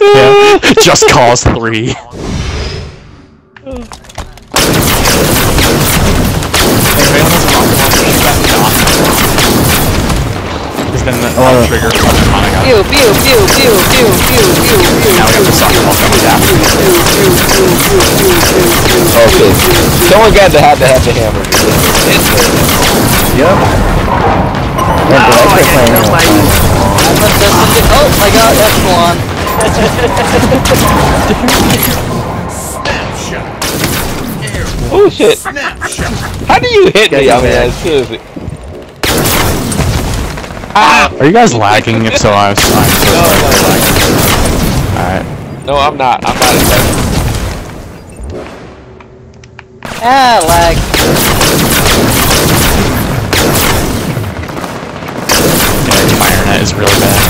yeah. Just cause three. Because then the Oh. trigger for the Monica. Pew, pew, pew, pew, pew, pew, pew, pew. Now we have the soccer ball coming down. Okay. Someone got to have to have the hammer. Yep. Yeah, but I quit playing it. I put this in the- Oh, I got Epsilon. Oh shit! How do you hit me? I mean, seriously. Ah. Are you guys lagging? If so, I'm sorry. I'm so sorry. Alright. No, I'm not. I'm not. Ah, lag. Yeah, my internet is really bad.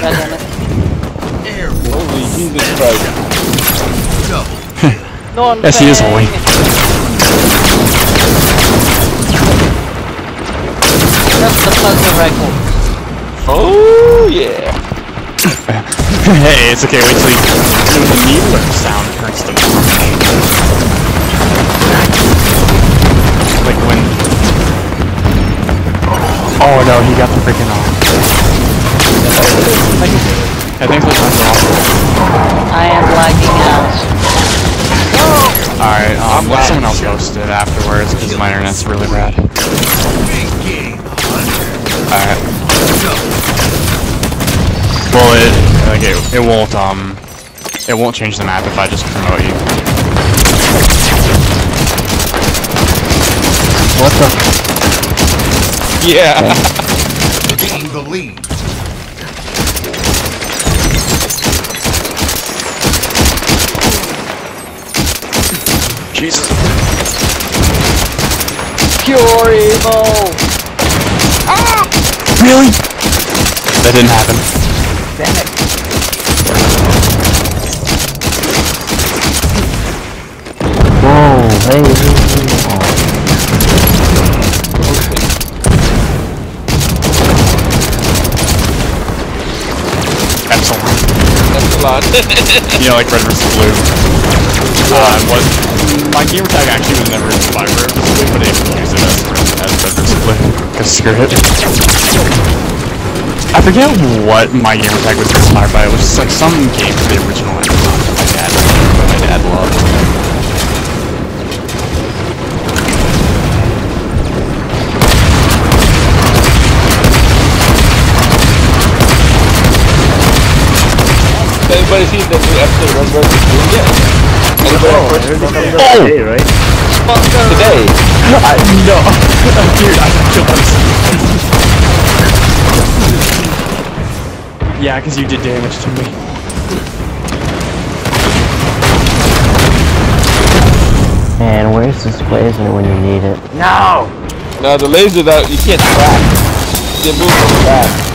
God damn it. Holy Jesus Christ! Yes, he is holy. Hey, it's okay. Wait till you when the needler sound turns to like when. Oh no, he got the freaking off. I think the time's off. I am lagging out. Alright, um, let someone else host it afterwards because my internet's really bad. Alright. Well, it like it, it won't um it won't change the map if I just promote you. What the? Yeah! Gain the lead. Jesus. Pure evil. Ah! Really? That didn't happen. Damn it. Whoa, hey, hey, hey. Oh. Excellent. That's a lot. You know, like red versus blue. Uh, what? My gamer tag actually was never inspired for red versus blue, but it used it as, as red versus blue. Cause screw it. I forget what my gamer tag was inspired by. It was just like some game from the original my dad, my dad loved. Anybody seen the new episode of Red vs. Blue yet? Anybody Oh, watch it? everything today, right? Today. I, no, dude, I killed myself. Yeah, because you did damage to me. Man, where's this laser when you need it? No! No, the laser that you can't track. You move from fast.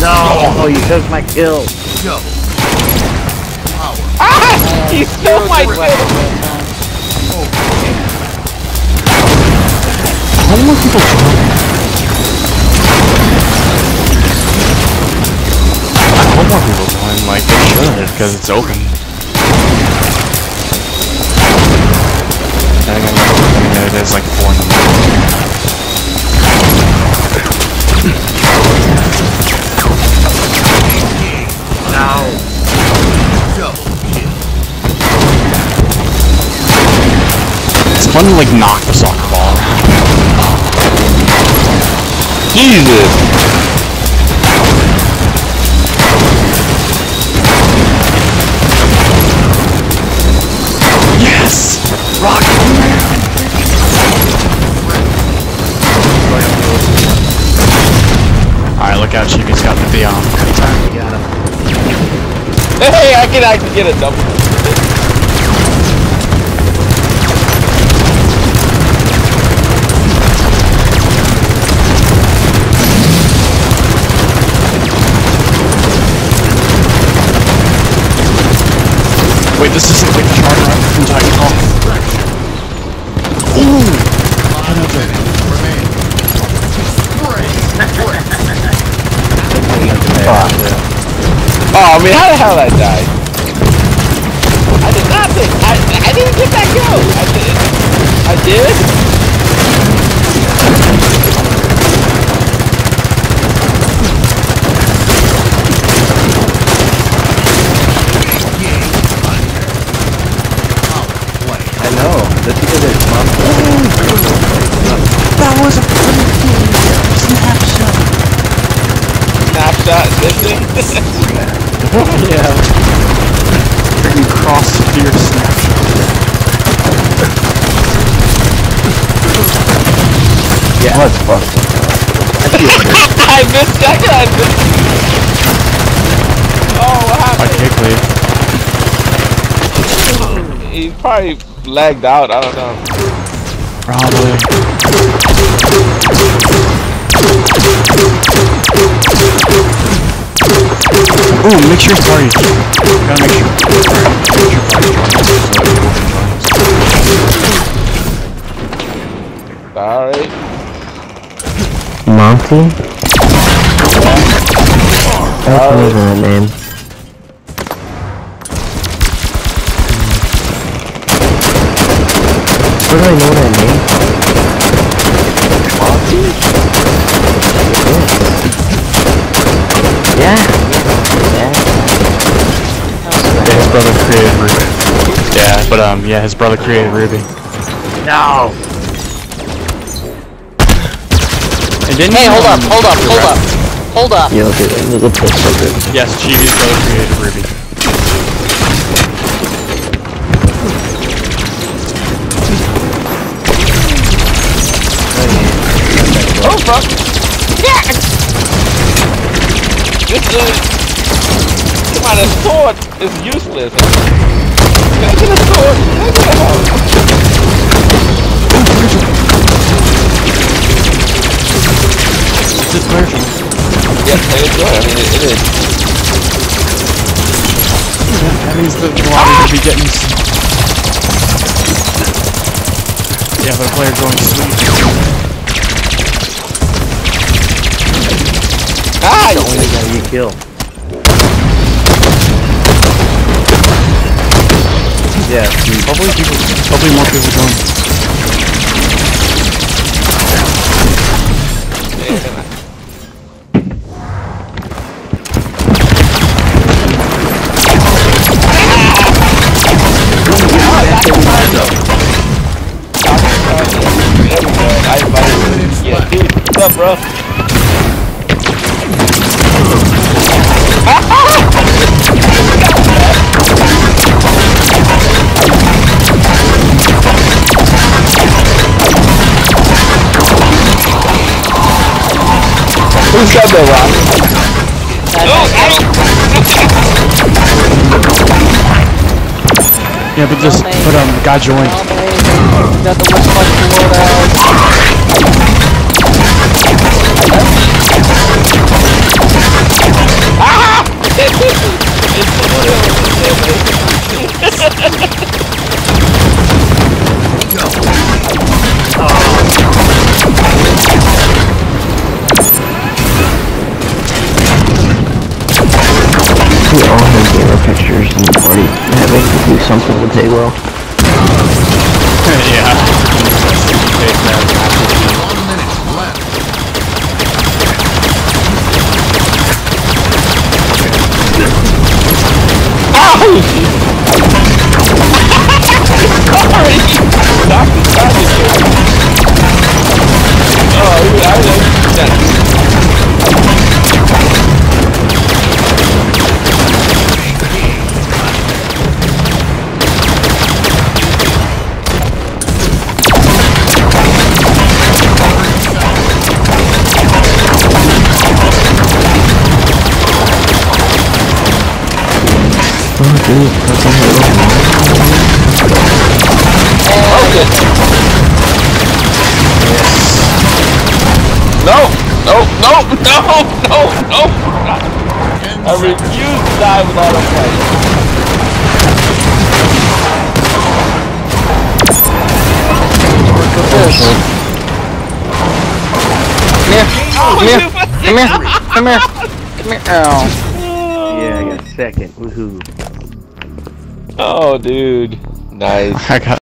No! Oh, you took my kill. Double. He stole my kill! How more people I hope more people join, like, they should, because it's open. And again, I mean, it is like 4 in the morning. It's fun like, knock the soccer ball around. Jesus! Yes! Rocket Alright, look out, Chibi's got the Beyond. Hey, I can actually get a double. I mean, how the hell I died? I did not think. I, I didn't get that go. I did. I did. I know. That's because it's mom. That was a pretty cool snapshot. Snapshot. This thing. Yeah. Freaking cross deer snapshot. Yeah. That's fucked. I missed that. I missed. Oh, what happened? I happened? kick lead. He probably lagged out. I don't know. Probably. Ooh, make sure it's party. Gotta make sure. Alright, make sure party joins. Sorry. Monty? That's an that name. Where do I know that name? Monty? Yeah. Yeah. Yeah, his brother created RWBY. Yeah, but um, yeah, his brother created RWBY. No! And then Hey, hold up, hold up, hold up. Hold up. Yeah, look at it. Look at this. Look Yes, Chibi's brother created RWBY. Oh fuck! Yeah! This is come on, a sword is useless. Can I get a sword? Can I get a help? It's his player choice. Yes, I enjoy it. I mean, it, it is. That means that the lobby will be getting. Yeah, but a player going to sleep. Ah, you only guy you kill. Yeah, see, Hopefully people, hopefully more people join. I invited you. Yeah, dude. What's up, bro? Who's the rock? Yeah, but just put um, guy joined. Got the worst something to take well. Ooh. Oh, good. Yes. No! No! No! No! No! No! I refuse to die without a fight. Look at. Come here. Come here. Come here. Come here. Come here. Ow. Yeah, I got second. Woohoo. Oh, dude. Nice. I got